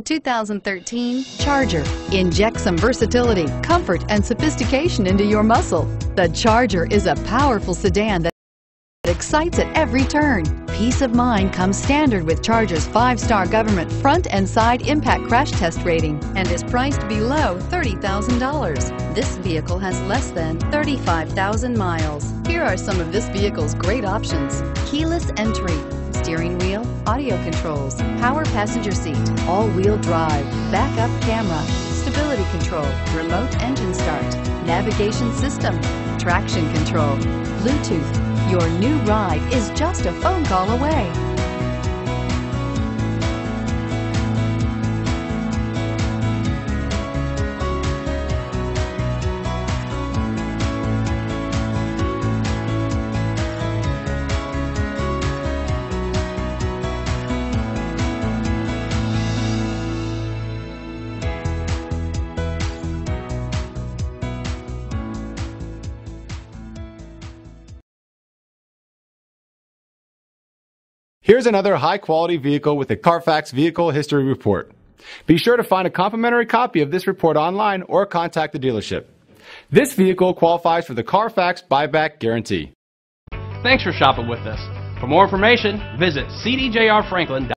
2013 Charger. Inject some versatility, comfort, and sophistication into your muscle. The Charger is a powerful sedan that excites at every turn. Peace of mind comes standard with Charger's five-star government front and side impact crash test rating and is priced below $30,000. This vehicle has less than 35,000 miles. Here are some of this vehicle's great options. Keyless entry, steering wheel, audio controls, power passenger seat, all-wheel drive, backup camera, stability control, remote engine start, navigation system, traction control, Bluetooth. Your new ride is just a phone call away. Here's another high quality vehicle with a Carfax Vehicle History Report. Be sure to find a complimentary copy of this report online or contact the dealership. This vehicle qualifies for the Carfax Buyback Guarantee. Thanks for shopping with us. For more information, visit cdjrfranklin.com.